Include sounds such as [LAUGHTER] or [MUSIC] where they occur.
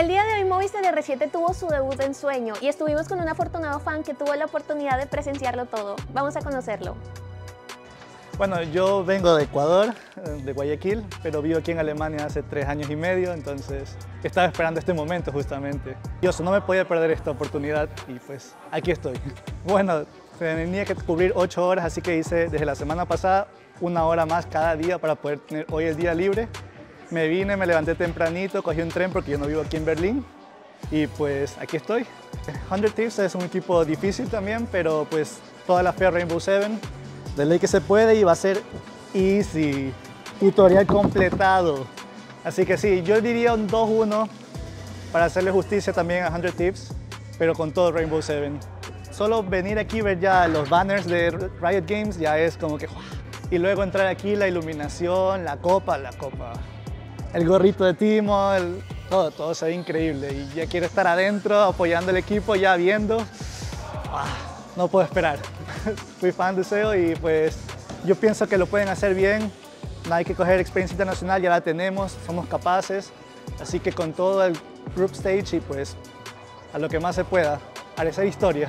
El día de hoy Movistar R7 tuvo su debut en Sueño y estuvimos con un afortunado fan que tuvo la oportunidad de presenciarlo todo. Vamos a conocerlo. Bueno, yo vengo de Ecuador, eh, de Guayaquil, pero vivo aquí en Alemania hace tres años y medio, entonces estaba esperando este momento justamente. Yo no me podía perder esta oportunidad y pues aquí estoy. Bueno, tenía que cubrir ocho horas, así que hice desde la semana pasada una hora más cada día para poder tener hoy el día libre. Me vine, me levanté tempranito, cogí un tren porque yo no vivo aquí en Berlín y pues aquí estoy. 100 Thieves es un equipo difícil también, pero pues toda la fe Rainbow Seven de ley que se puede y va a ser easy. Tutorial completado. Así que sí, yo diría un 2-1 para hacerle justicia también a 100 Tips, pero con todo Rainbow Seven. Solo venir aquí ver ya los banners de Riot Games ya es como que... Y luego entrar aquí, la iluminación, la copa, la copa. El gorrito de Timo, todo, todo se ve increíble. Y ya quiero estar adentro apoyando el equipo, ya viendo. Ah, no puedo esperar. [LAUGHS] Fui fan de SEO y pues yo pienso que lo pueden hacer bien. No hay que coger experiencia internacional, ya la tenemos, somos capaces. Así que con todo el group stage y pues a lo que más se pueda, a hacer historia.